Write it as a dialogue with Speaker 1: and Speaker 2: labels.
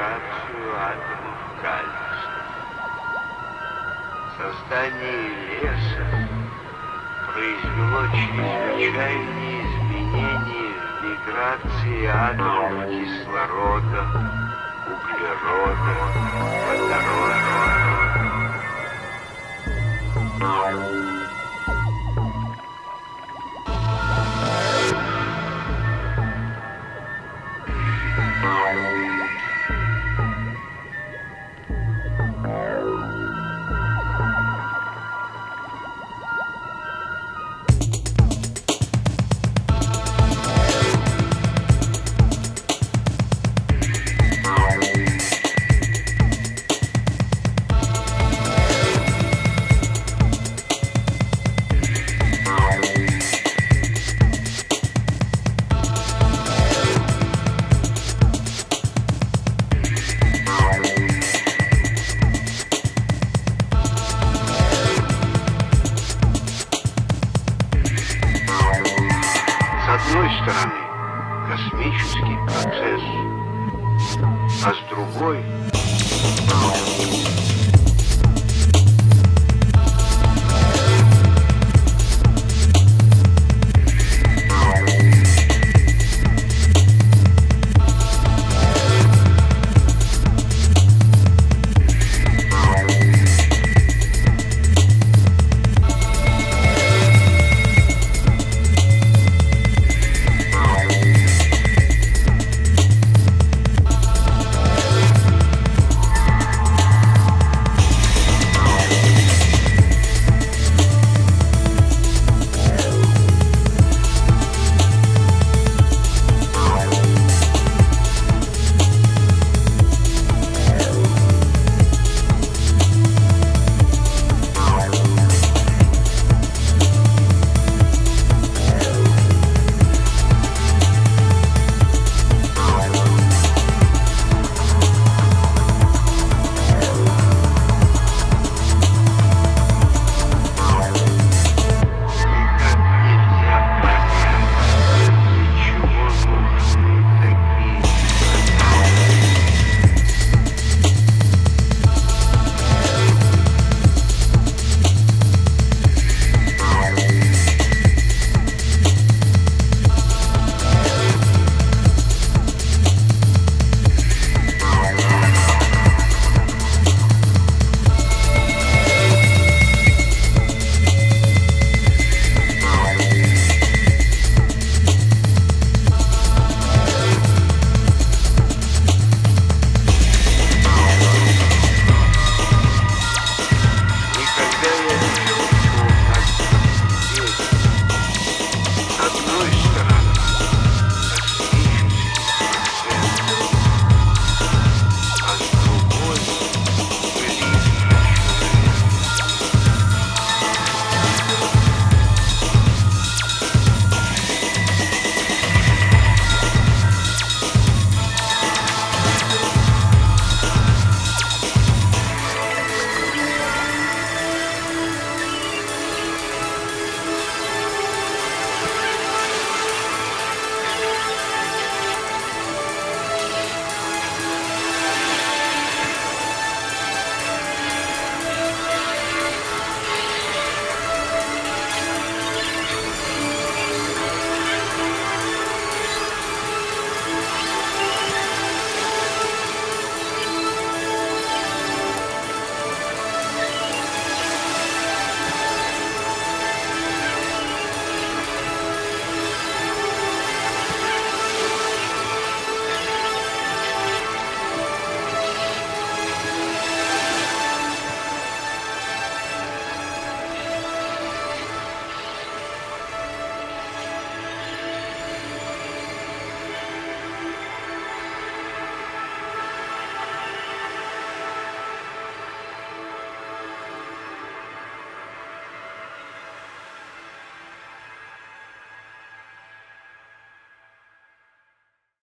Speaker 1: миграцию атомов кальция. Создание леса произвело чрезвычайные изменения в миграции атомов кислорода, углерода, водорода. Стороны, космический процесс, а с другой